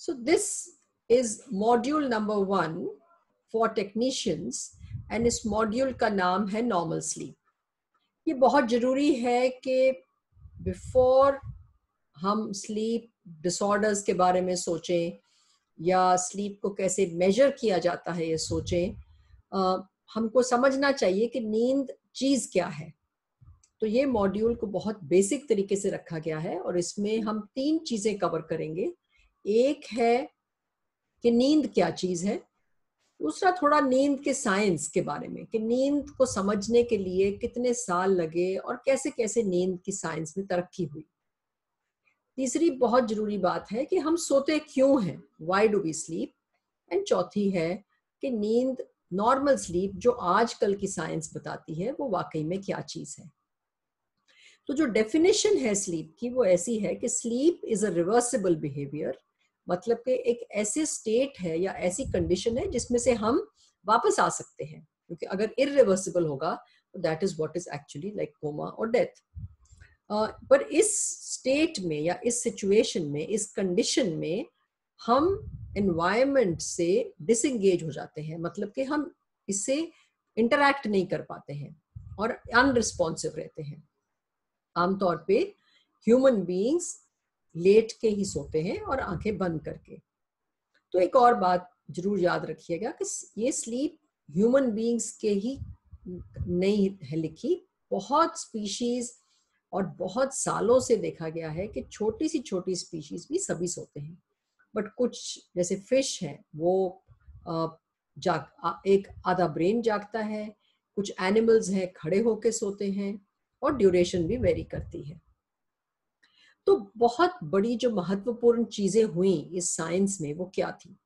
So this is module number one for technicians and इस module का नाम है नॉर्मल स्लीप ये बहुत ज़रूरी है कि बिफोर हम स्लीप डिसऑर्डर्स के बारे में सोचें या स्लीप को कैसे मेजर किया जाता है ये सोचें आ, हमको समझना चाहिए कि नींद चीज़ क्या है। तो ये मॉड्यूल को बहुत बेसिक तरीके से रखा गया है और इसमें हम तीन चीज़ें कवर करेंगे। एक है कि नींद क्या चीज़ है, दूसरा थोड़ा नींद के साइंस के बारे में, कि नींद को समझने के लिए कितने साल लगे और कैसे कैसे नींद की साइंस में तरक्की हुई। तीसरी बहुत ज़रूरी बात है कि हम सोते क्यों हैं? Why do we sleep and चौथी है कि नींद नॉर्मल स्लीप जो आजकल की साइंस बताती है, वो वाकई में क्या चीज़ है? तो जो डेफिनेशन है स्लीप की, वो ऐसी है कि sleep is a reversible behaviour मतलब कि एक ऐसे स्टेट है या ऐसी कंडीशन है जिसमें से हम वापस आ सकते हैं। क्योंकि अगर इरिवर्सिबल होगा तो that is what is actually like coma और डेथ पर इस स्टेट में या इस सिचुएशन में, इस कंडीशन में हम एनवायरमेंट से डिसंगेज हो जाते हैं। मतलब कि हम इससे इंटरैक्ट नहीं कर पाते हैं और अनरिस्पॉन्सिव रहते हैं। आमतौर पे ह्यूमन बीइंग्स लेट के ही सोते हैं और आँखें बंद करके। तो एक और बात ज़रूर याद रखिएगा कि ये स्लीप ह्यूमन बींग्स के ही नहीं है लिखी, बहुत स्पीशीज और बहुत सालों से देखा गया है कि छोटी सी छोटी स्पीशीज भी सभी सोते हैं। बट कुछ जैसे फ़िश है, वो जाग एक आधा ब्रेन जागता है, कुछ एनिमल्स हैं, खड़े होके सोते हैं और ड्यूरेशन भी वेरी करती है। तो बहुत बड़ी जो महत्वपूर्ण चीज़ें हुई इस साइंस में, वो क्या थी?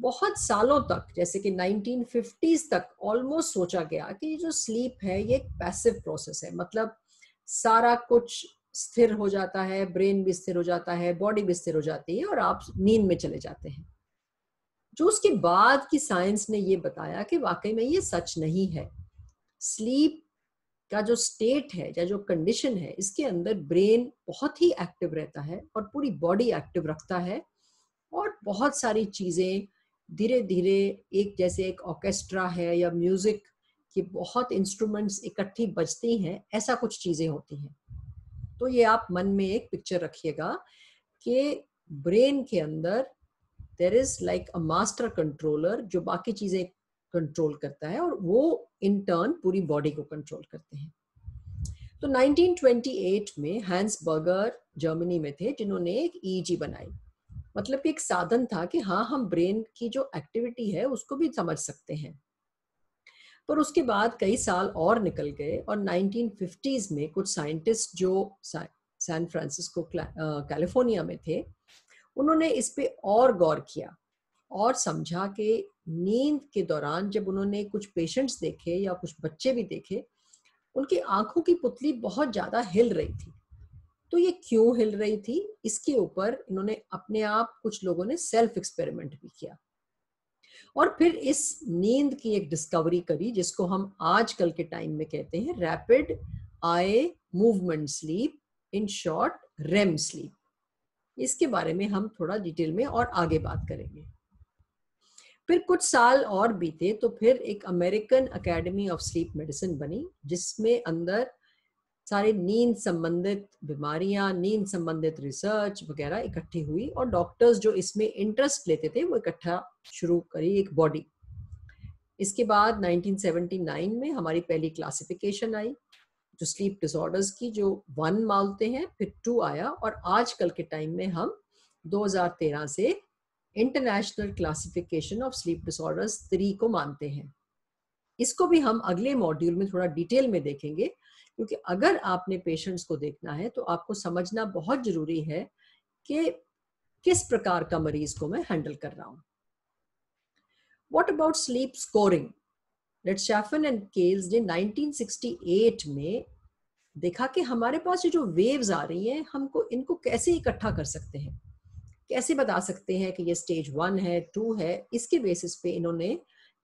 बहुत सालों तक, जैसे कि 1950s तक ऑलमोस्ट सोचा गया कि जो स्लीप है, ये एक पैसिव प्रोसेस है। मतलब सारा कुछ स्थिर हो जाता है ब्रेन भी स्थिर हो जाता है बॉडी भी स्थिर हो जाती है और आप नींद में चले जाते हैं। जो उसके बाद की साइंस ने ये बताया कि वाकई में ये सच नहीं है। स्लीप का जो स्टेट है या जो कंडीशन है, इसके अंदर ब्रेन बहुत ही एक्टिव रहता है और पूरी बॉडी एक्टिव रखता है और बहुत सारी चीज़ें धीरे धीरे एक जैसे एक ऑर्केस्ट्रा है या म्यूज़िक की बहुत इंस्ट्रूमेंट्स इकट्ठी बजती हैं, ऐसा कुछ चीज़ें होती हैं। तो ये आप मन में एक पिक्चर रखिएगा कि ब्रेन के अंदर there is like a master controller जो बाकी चीज़ें कंट्रोल करता है और वो इन टर्न पूरी बॉडी को कंट्रोल करते हैं। तो 1928 में हैंस बर्गर जर्मनी में थे, जिन्होंने एक ईजी e बनाई। मतलब कि एक साधन था कि हाँ हम ब्रेन की जो एक्टिविटी है, उसको भी समझ सकते हैं। पर उसके बाद कई साल और निकल गए और 1950s में कुछ साइंटिस्ट जो सैन फ्रांसिस्को कैलिफ़ोर्निया में थे, उन्होंने इस पे और गौर किया और समझा कि नींद के दौरान जब उन्होंने कुछ पेशेंट्स देखे या कुछ बच्चे भी देखे, उनकी आँखों की पुतली बहुत ज़्यादा हिल रही थी। तो ये क्यों हिल रही थी? इसके ऊपर इन्होंने अपने आप कुछ लोगों ने सेल्फ एक्सपेरिमेंट भी किया। और फिर इस नींद की एक डिस्कवरी करी, जिसको हम आजकल के टाइम में कहते हैं rapid eye movement sleep in short REM sleep इसके बारे में हम थोड़ा डिटेल में और आगे बात करेंगे। फिर कुछ साल और बीते तो फिर एक American Academy of Sleep Medicine बनी, जिसमें अंदर सारे नींद संबंधित बीमारियाँ, नींद संबंधित रिसर्च वगैरह इकट्ठी हुई और डॉक्टर्स जो इसमें इंटरेस्ट लेते थे, वो इकट्ठा शुरू करी एक बॉडी इसके बाद 1979 में हमारी पहली क्लासिफिकेशन आई, जो स्लीप डिसऑर्डर्स की, जो वन मालते हैं, फिर टू आया और आजकल के टाइम में हम 2013 से International Classification of Sleep Disorders three को मानते हैं। इसको भी हम अगले मॉड्यूल में थोड़ा डिटेल में देखेंगे, क्योंकि अगर आपने पेशेंट्स को देखना है तो आपको समझना बहुत ज़रूरी है कि किस प्रकार का मरीज़ को मैं हैंडल कर रहा हूँ। वॉट अबाउट स्लीप स्कोरिंग शेफन एंड केल्स ने 1968 में देखा कि हमारे पास ये जो वेव्स आ रही हैं, हमको इनको कैसे इकट्ठा कर सकते हैं। कैसे बता सकते हैं कि ये स्टेज वन है टू है? इसके बेसिस पे इन्होंने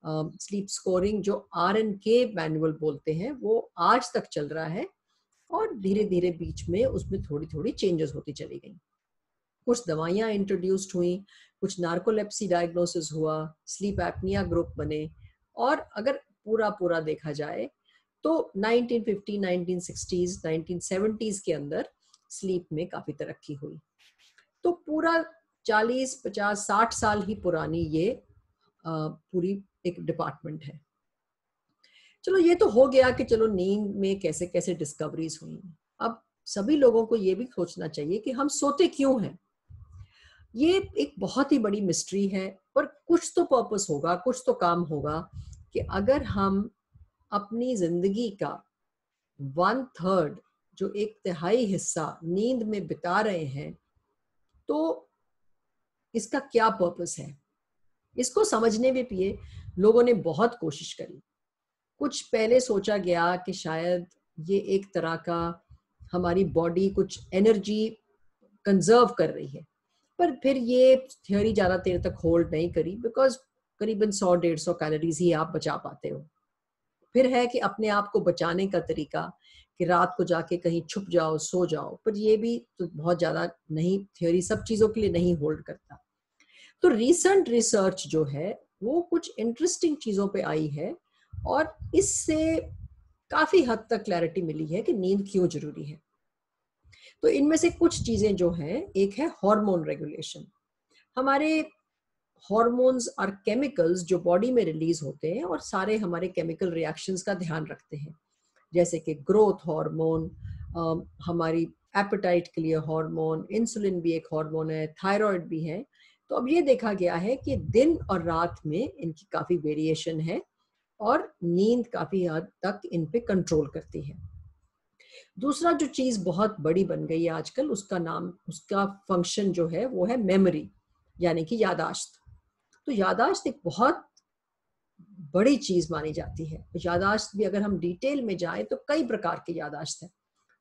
स्लीप स्कोरिंग जो आर एन के मैनुअल बोलते हैं वो आज तक चल रहा है और धीरे धीरे बीच में उसमें थोड़ी थोड़ी चेंजेस होती चली गई। कुछ दवाइयाँ इंट्रोड्यूस्ड हुई कुछ नार्कोलेप्सी डायग्नोसिस हुआ स्लीप एपनिया ग्रुप बने और अगर पूरा पूरा देखा जाए तो 1950, 1960s, 1970s के अंदर स्लीप में काफ़ी तरक्की हुई। तो पूरा 40, 50, 60 साल ही पुरानी ये पूरी एक डिपार्टमेंट है। चलो ये तो हो गया कि चलो नींद में कैसे कैसे डिस्कवरीज हुई। अब सभी लोगों को ये भी सोचना चाहिए कि हम सोते क्यों हैं? ये एक बहुत ही बड़ी मिस्ट्री है पर कुछ तो पर्पस होगा कुछ तो काम होगा कि अगर हम अपनी ज़िंदगी का वन थर्ड जो एक तिहाई हिस्सा नींद में बिता रहे हैं तो इसका क्या पर्पस है? इसको समझने में पिए लोगों ने बहुत कोशिश करी। कुछ पहले सोचा गया कि शायद ये एक तरह का हमारी बॉडी कुछ एनर्जी कंजर्व कर रही है। पर फिर ये थियोरी ज़्यादा देर तक होल्ड नहीं करी बिकॉज़ करीबन सौ डेढ़ सौ कैलोरीज ही आप बचा पाते हो। फिर है कि अपने आप को बचाने का तरीका कि रात को जाके कहीं छुप जाओ, सो जाओ। पर ये भी तो बहुत ज़्यादा नहीं थियोरी सब चीज़ों के लिए नहीं होल्ड करता। तो रिसेंट रिसर्च जो है, वो कुछ इंटरेस्टिंग चीज़ों पे आई है और इससे काफ़ी हद तक क्लैरिटी मिली है कि नींद क्यों ज़रूरी है। तो इनमें से कुछ चीज़ें जो हैं, एक है हार्मोन रेगुलेशन हमारे हॉर्मोन्स और केमिकल्स जो बॉडी में रिलीज़ होते हैं और सारे हमारे केमिकल रिएक्शंस का ध्यान रखते हैं। जैसे कि ग्रोथ हार्मोन हमारी एपेटाइट के लिए हार्मोन, इंसुलिन भी एक हार्मोन है, थायराइड भी है। तो अब ये देखा गया है कि दिन और रात में इनकी काफ़ी वेरिएशन है और नींद काफ़ी हद तक इन पे कंट्रोल करती है। दूसरा जो चीज़ बहुत बड़ी बन गई है आजकल, उसका नाम, उसका फ़ंक्शन जो है वो है मेमोरी यानी कि यादाश्त तो यादाश्त एक बहुत बड़ी चीज़ मानी जाती है। यादाश्त भी अगर हम डिटेल में जाए तो कई प्रकार की यादाश्त है।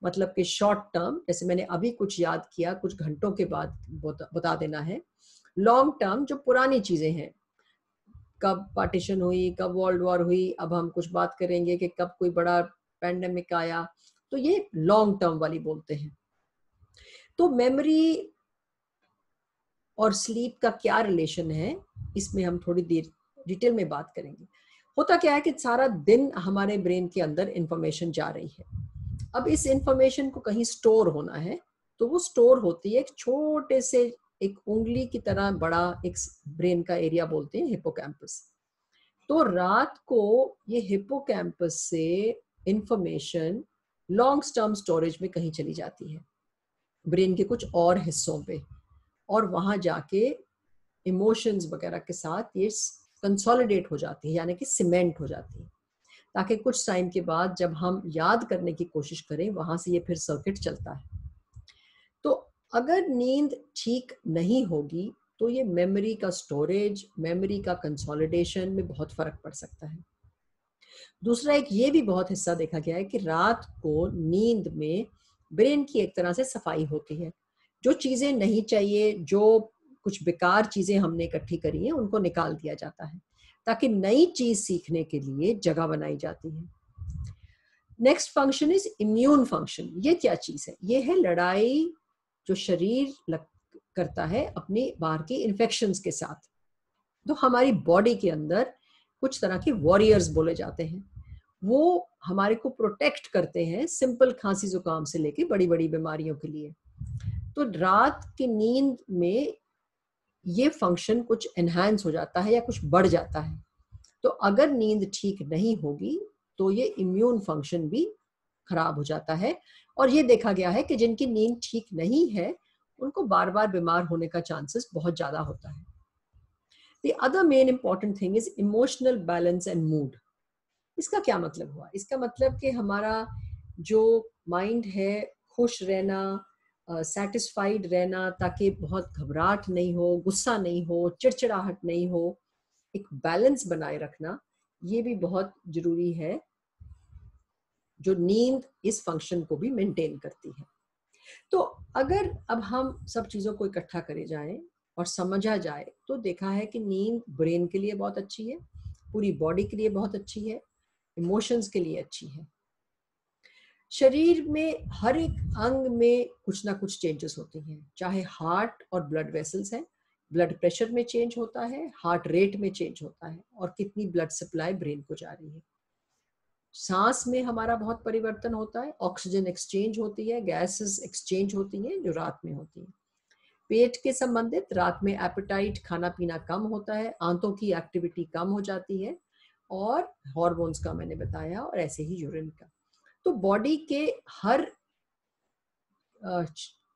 मतलब कि शॉर्ट टर्म, जैसे मैंने अभी कुछ याद किया, कुछ घंटों के बाद बता देना है। लॉन्ग टर्म जो पुरानी चीज़ें हैं, कब पार्टीशन हुई, कब वर्ल्ड वॉर हुई, अब हम कुछ बात करेंगे कि कब कोई बड़ा पैंडमिक आया तो ये लॉन्ग टर्म वाली बोलते हैं। तो मेमोरी और स्लीप का क्या रिलेशन है, इसमें हम थोड़ी देर, डिटेल में बात करेंगे। होता क्या है कि सारा दिन हमारे ब्रेन के अंदर इंफॉर्मेशन जा रही है। अब इस इंफॉर्मेशन को कहीं स्टोर होना है तो वो स्टोर होती है एक छोटे से, एक उंगली की तरह बड़ा एक ब्रेन का एरिया बोलते हैं हिपोकैम्पस तो रात को ये हिपोकैम्पस से इंफॉर्मेशन लॉन्ग टर्म स्टोरेज में कहीं चली जाती है ब्रेन के कुछ और हिस्सों पे। और वहाँ जाके इमोशंस वगैरह के साथ ये कंसोलिडेट हो जाती है, यानी कि सीमेंट हो जाती है। ताकि कुछ टाइम के बाद जब हम याद करने की कोशिश करें, वहाँ से ये फिर सर्किट चलता है। तो अगर नींद ठीक नहीं होगी तो ये मेमोरी का स्टोरेज मेमोरी का कंसोलिडेशन में बहुत फ़र्क पड़ सकता है। दूसरा एक ये भी बहुत हिस्सा देखा गया है कि रात को नींद में ब्रेन की एक तरह से सफ़ाई होती है। जो चीज़ें नहीं चाहिए, जो कुछ बेकार चीज़ें हमने इकट्ठी करी हैं उनको निकाल दिया जाता है ताकि नई चीज़ सीखने के लिए जगह बनाई जाती है। Next function is immune function ये क्या चीज़ है? ये है लड़ाई जो शरीर लग, करता है अपनी बाहर की इन्फेक्शन के साथ। तो हमारी बॉडी के अंदर कुछ तरह के वॉरियर्स बोले जाते हैं। वो हमारे को प्रोटेक्ट करते हैं सिंपल खांसी जुकाम से लेके बड़ी बड़ी बीमारियों के लिए। तो रात की नींद में ये फ़ंक्शन कुछ एनहांस हो जाता है या कुछ बढ़ जाता है। तो अगर नींद ठीक नहीं होगी तो ये इम्यून फ़ंक्शन भी खराब हो जाता है। और ये देखा गया है कि जिनकी नींद ठीक नहीं है, उनको बार बार बीमार होने का चांसेस बहुत ज़्यादा होता है। The other main important thing is emotional balance and mood इसका क्या मतलब हुआ? इसका मतलब कि हमारा जो माइंड है, खुश रहना सेटिस्फाइड uh, रहना ताकि बहुत घबराहट नहीं हो गुस्सा नहीं हो चिड़चिड़ाहट नहीं हो एक बैलेंस बनाए रखना ये भी बहुत ज़रूरी है जो नींद इस फ़ंक्शन को भी मेंटेन करती है। तो अगर अब हम सब चीज़ों को इकट्ठा करे जाएँ और समझा जाए तो देखा है कि नींद ब्रेन के लिए बहुत अच्छी है पूरी बॉडी के लिए बहुत अच्छी है इमोशंस के लिए अच्छी है। शरीर में हर एक अंग में कुछ ना कुछ चेंजेस होती हैं। चाहे हार्ट और ब्लड वेसल्स हैं ब्लड प्रेशर में चेंज होता है हार्ट रेट में चेंज होता है और कितनी ब्लड सप्लाई ब्रेन को जा रही है। सांस में हमारा बहुत परिवर्तन होता है ऑक्सीजन एक्सचेंज होती है गैसेस एक्सचेंज होती हैं जो रात में होती हैं। पेट के संबंधित रात में एपेटाइट खाना पीना कम होता है, आंतों की एक्टिविटी कम हो जाती है और हॉर्मोन्स का मैंने बताया और ऐसे ही यूरिन का। तो बॉडी के हर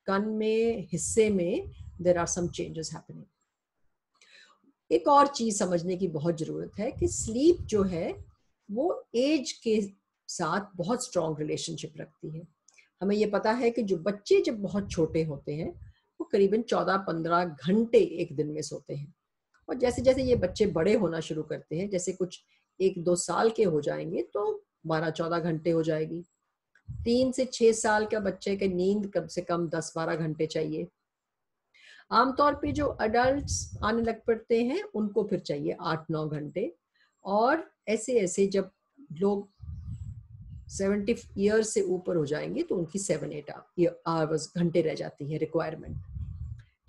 कन में, हिस्से में there are some changes happening एक और चीज़ समझने की बहुत ज़रूरत है कि स्लीप जो है, वो एज के साथ बहुत स्ट्रॉन्ग रिलेशनशिप रखती है। हमें ये पता है कि जो बच्चे जब बहुत छोटे होते हैं, वो करीबन 14-15 घंटे एक दिन में सोते हैं। और जैसे जैसे ये बच्चे बड़े होना शुरू करते हैं, जैसे कुछ एक दो साल के हो जाएँगे तो बारह चौदह घंटे हो जाएगी। तीन से छह साल का बच्चे के नींद कम से कम दस बारह घंटे चाहिए। आमतौर पे जो अडल्ट आने लग पड़ते हैं, उनको फिर चाहिए आठ नौ घंटे। और ऐसे ऐसे जब लोग सेवेंटी ईयर से ऊपर हो जाएँगे तो उनकी सेवन एट आवर्स घंटे रह जाती है रिक्वायरमेंट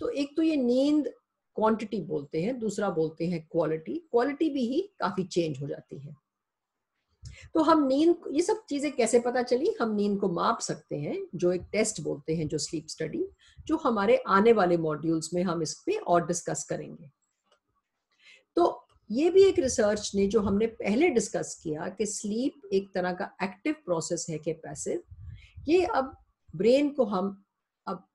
तो एक तो ये नींद क्वांटिटी बोलते हैं, दूसरा बोलते हैं क्वालिटी क्वालिटी भी ही काफ़ी चेंज हो जाती है। तो हम नींद ये सब चीज़ें कैसे पता चली? हम नींद को माप सकते हैं, जो एक टेस्ट बोलते हैं, जो स्लीप स्टडी जो हमारे आने वाले मॉड्यूल्स में हम इस पे और डिस्कस करेंगे। तो ये भी एक रिसर्च ने, जो हमने पहले डिस्कस किया कि स्लीप एक तरह का एक्टिव प्रोसेस है कि पैसिव ये अब ब्रेन को हम अब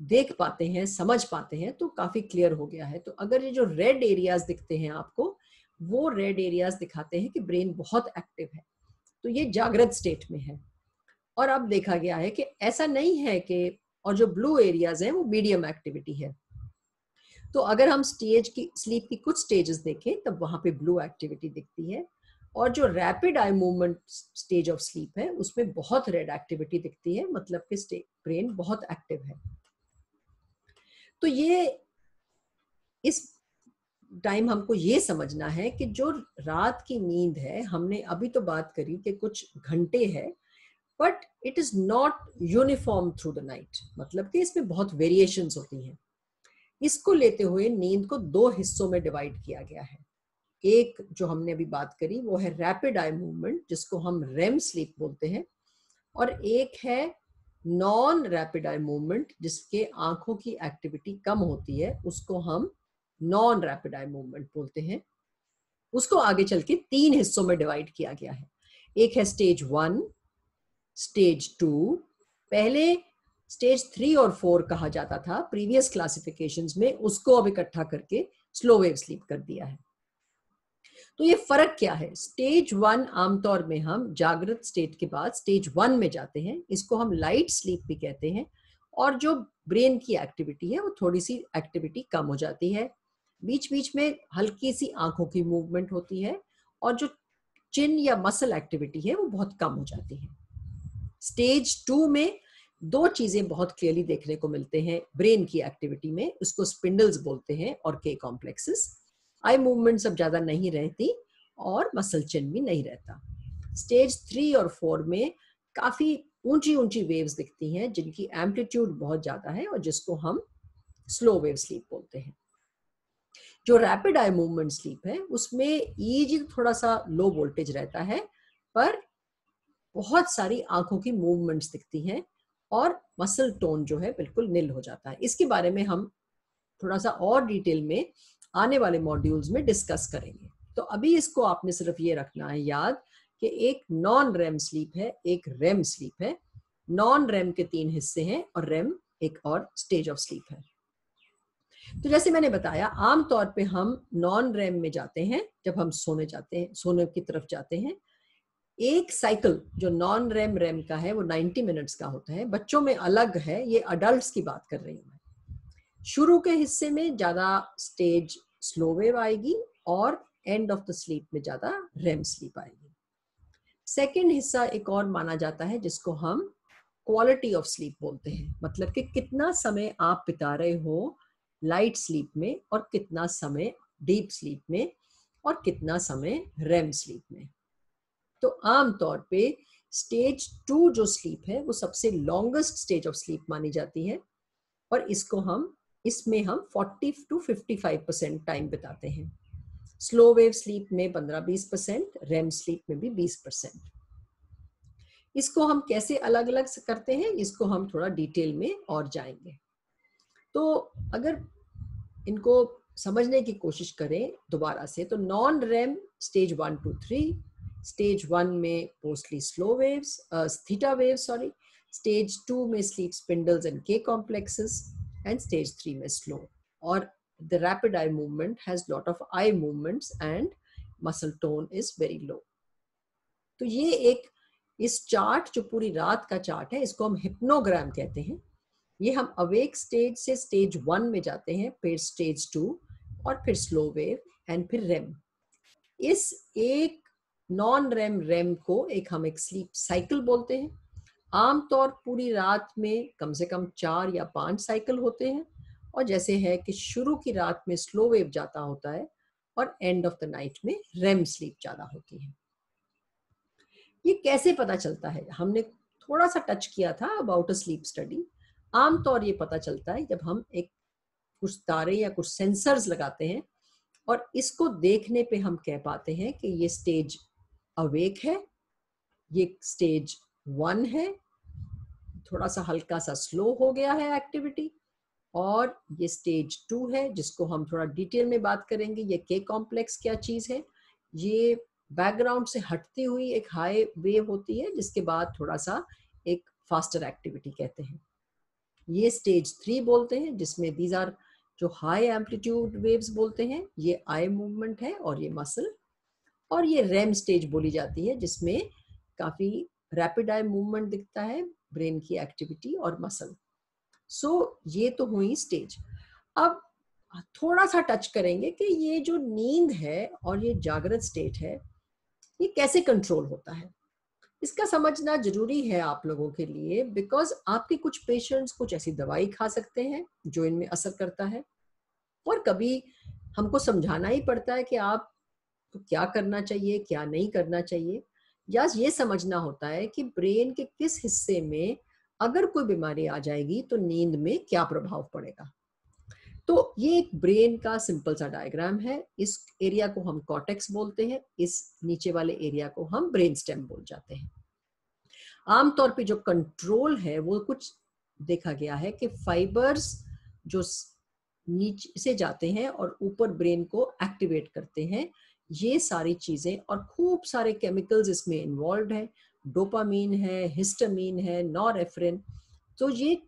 देख पाते हैं, समझ पाते हैं तो काफ़ी क्लियर हो गया है। तो अगर ये जो रेड एरियाज़ दिखते हैं आपको वो रेड एरियाज़ दिखाते हैं कि ब्रेन बहुत एक्टिव है। तो ये जागृत स्टेट में है। और अब देखा गया है कि ऐसा नहीं है कि, और जो ब्लू एरियाज़ हैं वो मीडियम एक्टिविटी है। तो अगर हम स्टेज की स्लीप की कुछ स्टेजेस देखें, तब वहाँ पे ब्लू एक्टिविटी दिखती है। और जो rapid eye movement stage of sleep है, उसमें बहुत रेड एक्टिविटी दिखती है मतलब कि ब्रेन बहुत एक्टिव है। तो ये, इस टाइम हमको ये समझना है कि जो रात की नींद है, हमने अभी तो बात करी कि कुछ घंटे है but it is not uniform through the night मतलब कि इसमें बहुत वेरिएशन होती हैं। इसको लेते हुए नींद को दो हिस्सों में डिवाइड किया गया है। एक जो हमने अभी बात करी, वो है रैपिड आई मूवमेंट जिसको हम रेम स्लीप बोलते हैं, और एक है नॉन रैपिड आई मूवमेंट जिसके आँखों की एक्टिविटी कम होती है, उसको हम नॉन रैपिड आई मूवमेंट बोलते हैं, उसको आगे चल के तीन हिस्सों में डिवाइड किया गया है। एक है स्टेज वन स्टेज टू पहले स्टेज थ्री और फोर कहा जाता था प्रीवियस क्लासिफिकेशन में उसको अब इकट्ठा करके स्लो वेव स्लीप कर दिया है। तो ये फ़र्क क्या है? स्टेज वन आमतौर में हम जागृत स्टेट के बाद स्टेज वन में जाते हैं, इसको हम लाइट स्लीप भी कहते हैं, और जो ब्रेन की एक्टिविटी है, वो थोड़ी सी एक्टिविटी कम हो जाती है। बीच बीच में हल्की सी आँखों की मूवमेंट होती है और जो चिन या मसल एक्टिविटी है, वो बहुत कम हो जाती है। स्टेज टू में दो चीज़ें बहुत क्लियरली देखने को मिलते हैं। ब्रेन की एक्टिविटी में, उसको स्पिंडल्स बोलते हैं और के कॉम्प्लेक्सेस आई मूवमेंट सब ज़्यादा नहीं रहती और मसल चिन भी नहीं रहता। स्टेज थ्री और फोर में काफ़ी ऊँची ऊँची वेव्स दिखती हैं, जिनकी एम्पलीट्यूड बहुत ज़्यादा है और जिसको हम स्लो वेव स्लीप बोलते हैं। जो रैपिड आई मूवमेंट स्लीप है, उसमें ईजी थोड़ा सा लो वोल्टेज रहता है, पर बहुत सारी आँखों की मूवमेंट्स दिखती हैं और मसल टोन जो है बिल्कुल निल हो जाता है। इसके बारे में हम थोड़ा सा और डिटेल में आने वाले मॉड्यूल्स में डिस्कस करेंगे। तो अभी इसको आपने सिर्फ़ ये रखना है याद कि एक नॉन रेम स्लीप है, एक रेम स्लीप है। नॉन रेम के तीन हिस्से हैं और रेम एक और स्टेज ऑफ़ स्लीप है। तो जैसे मैंने बताया आमतौर पे हम नॉन रैम में जाते हैं, जब हम सोने जाते हैं, सोने की तरफ़ जाते हैं, एक साइकिल जो नॉन रैम रैम का है, वो 90 मिनट्स का होता है। बच्चों में अलग है, ये अडल्ट की बात कर रही हूँ शुरू के हिस्से में ज़्यादा स्टेज स्लो वेव आएगी और एंड ऑफ़ द स्लीप में ज़्यादा रेम स्लीप आएगी। सेकेंड हिस्सा एक और माना जाता है, जिसको हम क्वालिटी ऑफ़ स्लीप बोलते हैं। मतलब कि कितना समय आप बिता रहे हो लाइट स्लीप में और कितना समय डीप स्लीप में और कितना समय रेम स्लीप में। तो आम तौर पे स्टेज टू जो स्लीप है, वो सबसे लॉन्गेस्ट स्टेज ऑफ़ स्लीप मानी जाती है और इसको हम, इसमें हम 40 टू 55 परसेंट टाइम बिताते हैं। स्लो वेव स्लीप में 15-20 परसेंट रेम स्लीप में भी 20 परसेंट इसको हम कैसे अलग अलग करते हैं, इसको हम थोड़ा डिटेल में और जाएँगे। तो अगर इनको समझने की कोशिश करें दोबारा से। तो non REM stage one two three stage one में mostly slow waves theta waves sorry stage two में sleep spindles and K complexes and stage three में स्लो और the rapid eye movement has lot of eye movements and muscle tone is very low. तो ये एक इस chart जो पूरी रात का चार्ट है, इसको हम हिप्नोग्राम कहते हैं। ये हम अवेक स्टेज से स्टेज वन में जाते हैं, फिर स्टेज टू और फिर स्लो वेव एंड फिर रेम इस एक नॉन रेम रेम को एक हम एक स्लीप साइकिल बोलते हैं। आमतौर पूरी रात में कम से कम चार या पाँच साइकिल होते हैं और जैसे है कि शुरू की रात में स्लो वेव जाता होता है और एंड ऑफ़ द नाइट में रेम स्लीप ज़्यादा होती है। ये कैसे पता चलता है? हमने थोड़ा सा टच किया था अबाउट अ स्लीप स्टडी आमतौर ये पता चलता है जब हम एक कुछ तारे या कुछ सेंसर्स लगाते हैं और इसको देखने पे हम कह पाते हैं कि ये स्टेज अवेक है, ये स्टेज वन है थोड़ा सा हल्का सा स्लो हो गया है एक्टिविटी और ये स्टेज टू है, जिसको हम थोड़ा डिटेल में बात करेंगे, ये के कॉम्प्लेक्स क्या चीज़ है? ये बैकग्राउंड से हटती हुई एक हाई वेव होती है, जिसके बाद थोड़ा सा एक फास्टर एक्टिविटी कहते हैं। ये स्टेज थ्री बोलते हैं जिसमें दीज आर जो हाई एम्पलीट्यूड वेव्स बोलते हैं ये आई मूवमेंट है और ये मसल और ये रेम स्टेज बोली जाती है जिसमें काफ़ी रैपिड आई मूवमेंट दिखता है ब्रेन की एक्टिविटी और मसल सो so, ये तो हुई स्टेज अब थोड़ा सा टच करेंगे कि ये जो नींद है और ये जागृत स्टेट है ये कैसे कंट्रोल होता है? इसका समझना ज़रूरी है आप लोगों के लिए बिकॉज़ आपके कुछ पेशेंट्स कुछ ऐसी दवाई खा सकते हैं जो इनमें असर करता है। और कभी हमको समझाना ही पड़ता है कि आप क्या करना चाहिए, क्या नहीं करना चाहिए। या ये समझना होता है कि ब्रेन के किस हिस्से में अगर कोई बीमारी आ जाएगी तो नींद में क्या प्रभाव पड़ेगा। तो ये एक ब्रेन का सिंपल सा डायग्राम है। इस एरिया को हम कॉटेक्स बोलते हैं, इस नीचे वाले एरिया को हम ब्रेन स्टेम बोल जाते हैं। आमतौर पे जो कंट्रोल है, वो कुछ देखा गया है कि फाइबर्स जो नीचे, से जाते हैं और ऊपर ब्रेन को एक्टिवेट करते हैं, ये सारी चीज़ें और खूब सारे केमिकल्स इसमें इन्वॉल्व है। डोपामीन है, हिस्टामीन है नॉरेफ्रिन तो ये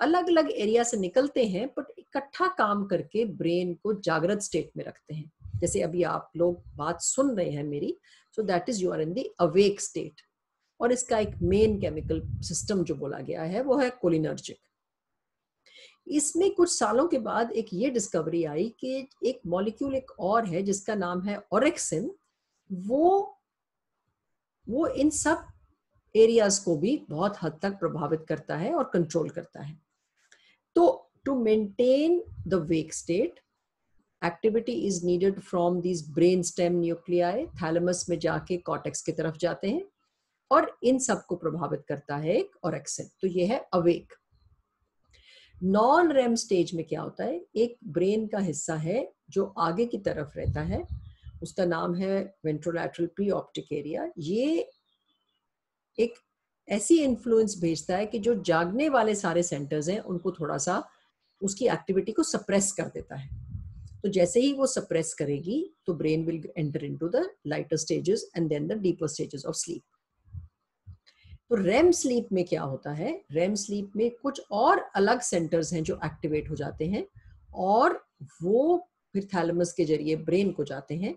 अलग अलग एरिया से निकलते हैं, बट इकट्ठा काम करके ब्रेन को जागृत स्टेट में रखते हैं। जैसे अभी आप लोग बात सुन रहे हैं मेरी so that is you are in the awake state और इसका एक मेन केमिकल सिस्टम जो बोला गया है, वो है कोलिनर्जिक इसमें कुछ सालों के बाद एक ये डिस्कवरी आई कि एक मॉलिक्यूल एक और है, जिसका नाम है ओरेक्सिन वो वो इन सब एरियाज़ को भी बहुत हद तक प्रभावित करता है और कंट्रोल करता है। To maintain the wake state activity is needed from this brain stem nuclei thalamus में जाके कॉटेक्स की तरफ़ जाते हैं, और इन सबको प्रभावित करता है और एक्सेल तो ये है अवेक नॉन रेम स्टेज में क्या होता है? एक ब्रेन का हिस्सा है जो आगे की तरफ़ रहता है, उसका नाम है वेंट्रोलैटरल प्री ऑप्टिक एरिया ये एक ऐसी इन्फ्लुएंस भेजता है कि जो जागने वाले सारे सेंटर्स हैं, उनको थोड़ा सा उसकी एक्टिविटी को सप्रेस कर देता है। तो जैसे ही वो सप्रेस करेगी तो brain will enter into the lighter stages and then the deeper stages of sleep तो रेम स्लीप में क्या होता है? रेम स्लीप में कुछ और अलग सेंटर्स हैं जो एक्टिवेट हो जाते हैं और वो फिर थैलमस के ज़रिए ब्रेन को जाते हैं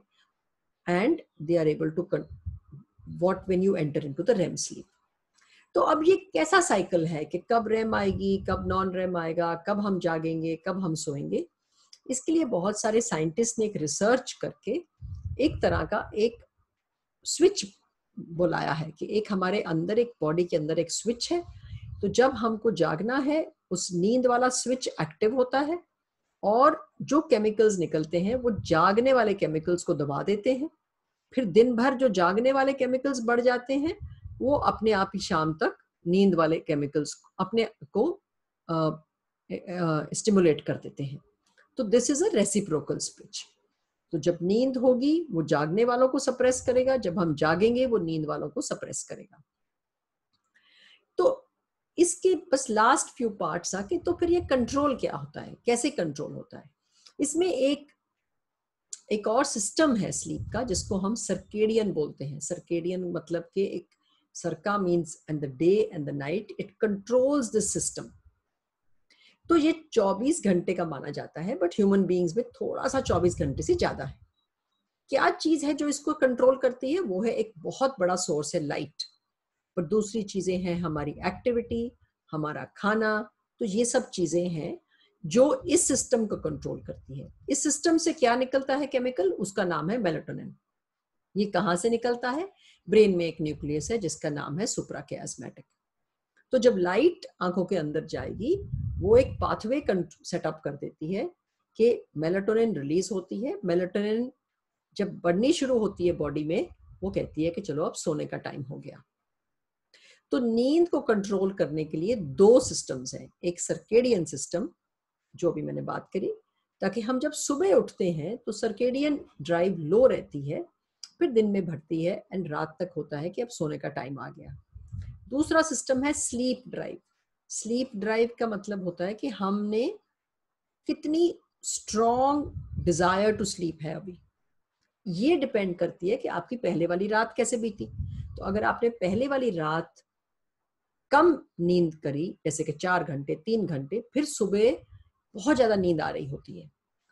and they are able to what when you enter into the REM sleep. तो अब ये कैसा साइकिल है कि कब रेम आएगी, कब नॉन रेम आएगा, कब हम जागेंगे, कब हम सोएँगे? इसके लिए बहुत सारे साइंटिस्ट ने एक रिसर्च करके एक तरह का एक स्विच बुलाया है कि एक हमारे अंदर, एक बॉडी के अंदर एक स्विच है। तो जब हमको जागना है, उस नींद वाला स्विच एक्टिव होता है और जो केमिकल्स निकलते हैं, वो जागने वाले केमिकल्स को दबा देते हैं। फिर दिन भर जो जागने वाले केमिकल्स बढ़ जाते हैं वो अपने आप ही शाम तक नींद वाले केमिकल्स अपने को स्टिमुलेट कर देते हैं। तो this is a reciprocal switch तो जब नींद होगी, वो जागने वालों को सप्रेस करेगा, जब हम जागेंगे, वो नींद वालों को सप्रेस करेगा। तो इसके बस लास्ट फ्यू पार्ट्स आके तो फिर ये कंट्रोल क्या होता है? कैसे कंट्रोल होता है? इसमें एक एक और सिस्टम है स्लीप का, जिसको हम सर्केडियन बोलते हैं। सर्केडियन मतलब के एक सरका means and the day and the night it controls this system तो ये 24 घंटे का माना जाता है बट ह्यूमन बींग्स में थोड़ा सा 24 घंटे से ज़्यादा है। क्या चीज़ है जो इसको कंट्रोल करती है? वो है एक बहुत बड़ा सोर्स है लाइट पर दूसरी चीज़ें हैं हमारी एक्टिविटी हमारा खाना तो ये सब चीज़ें हैं जो इस सिस्टम को कंट्रोल करती है। इस सिस्टम से क्या निकलता है केमिकल उसका नाम है मेलेटोनिन ये कहाँ से निकलता है? ब्रेन में एक न्यूक्लियस है, जिसका नाम है सुप्राकेस्मेटिक। तो जब लाइट आँखों के अंदर जाएगी, वो एक पाथवे सेटअप कर देती है कि मेलेटोनिन रिलीज़ होती है। मेलेटोनिन जब बढ़नी शुरू होती है बॉडी में, वो कहती है कि चलो अब सोने का टाइम हो गया। तो नींद को कंट्रोल करने के लिए दो सिस्टम्स हैं। एक सर्केडियन सिस्टम जो भी मैंने बात करी, ताकि हम जब सुबह उठते हैं तो सर्केडियन ड्राइव लो रहती है फिर दिन में बढ़ती है एंड रात तक होता है कि अब सोने का टाइम आ गया। दूसरा सिस्टम है स्लीप ड्राइव स्लीप ड्राइव का मतलब होता है कि हमने कितनी स्ट्रॉन्ग डिज़ायर टू स्लीप है अभी। ये डिपेंड करती है कि आपकी पहले वाली रात कैसे बीती। तो अगर आपने पहले वाली रात कम नींद करी, जैसे कि चार घंटे, तीन घंटे, फिर सुबह बहुत ज़्यादा नींद आ रही होती है।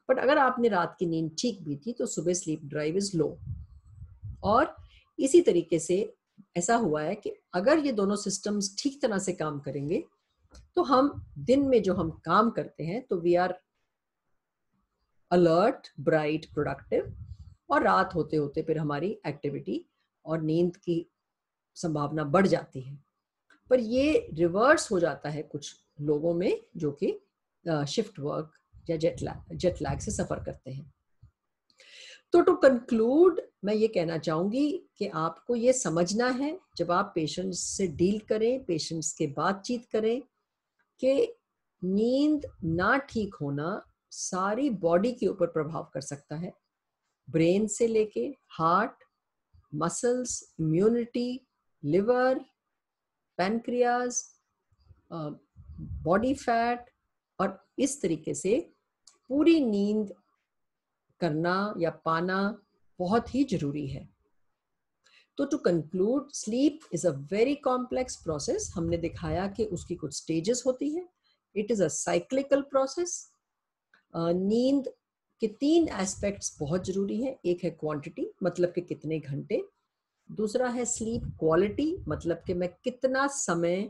बट अगर आपने रात की नींद ठीक बीती तो सुबह स्लीप ड्राइव इज़ लो और इसी तरीके से ऐसा हुआ है कि अगर ये दोनों सिस्टम्स ठीक तरह से काम करेंगे तो हम दिन में जो हम काम करते हैं तो we are alert bright productive और रात होते होते फिर हमारी एक्टिविटी और नींद की संभावना बढ़ जाती है। पर ये रिवर्स हो जाता है कुछ लोगों में जो कि शिफ्ट वर्क या जेट लैग जेट लैग से सफ़र करते हैं। तो टू कंक्लूड मैं ये कहना चाहूँगी कि आपको ये समझना है, जब आप पेशेंट्स से डील करें पेशेंट्स के बातचीत करें, कि नींद ना ठीक होना सारी बॉडी के ऊपर प्रभाव कर सकता है। ब्रेन से लेके heart muscles immunity liver pancreas body fat और इस तरीके से पूरी नींद करना या पाना बहुत ही ज़रूरी है। तो to conclude sleep is a very complex process हमने दिखाया कि उसकी कुछ स्टेजेस होती है। It is a cyclical process नींद के तीन एस्पेक्ट्स बहुत ज़रूरी है। एक है क्वांटिटी मतलब कि कितने घंटे। दूसरा है स्लीप क्वालिटी मतलब कि मैं कितना समय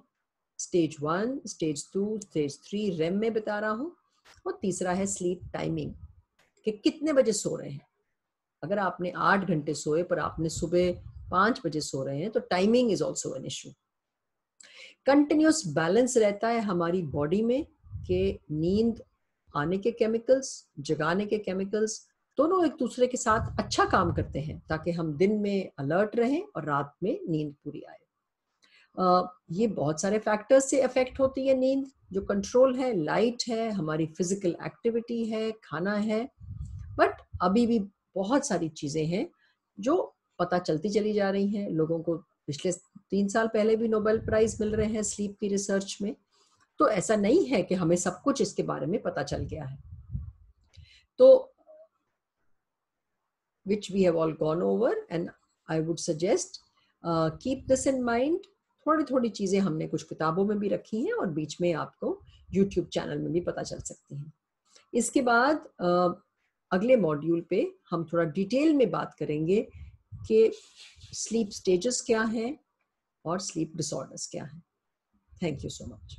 stage one stage two stage three REM में बिता रहा हूँ। और तीसरा है स्लीप टाइमिंग कि कितने बजे सो रहे हैं? अगर आपने आठ घंटे सोए, पर आपने सुबह पाँच बजे सो रहे हैं तो timing is also an issue continuous balance रहता है हमारी बॉडी में कि नींद आने के केमिकल्स जगाने के केमिकल्स दोनों एक दूसरे के साथ अच्छा काम करते हैं, ताकि हम दिन में अलर्ट रहें और रात में नींद पूरी आए। ये बहुत सारे फैक्टर्स से अफेक्ट होती है नींद, जो कंट्रोल है लाइट है, हमारी फ़िज़िकल एक्टिविटी है, खाना है बट अभी भी बहुत सारी चीज़ें हैं जो पता चलती चली जा रही हैं। लोगों को पिछले तीन साल पहले भी नोबेल प्राइज मिल रहे हैं स्लीप की रिसर्च में। तो ऐसा नहीं है कि हमें सब कुछ इसके बारे में पता चल गया है। तो which we have all gone over and I would suggest keep this in mind थोड़ी थोड़ी चीज़ें हमने कुछ किताबों में भी रखी हैं और बीच में आपको यूट्यूब चैनल में भी पता चल सकती हैं। इसके बाद uh, अगले मॉड्यूल पे हम थोड़ा डिटेल में बात करेंगे कि स्लीप स्टेजेस क्या हैं और स्लीप डिसऑर्डर्स क्या हैं। Thank you so much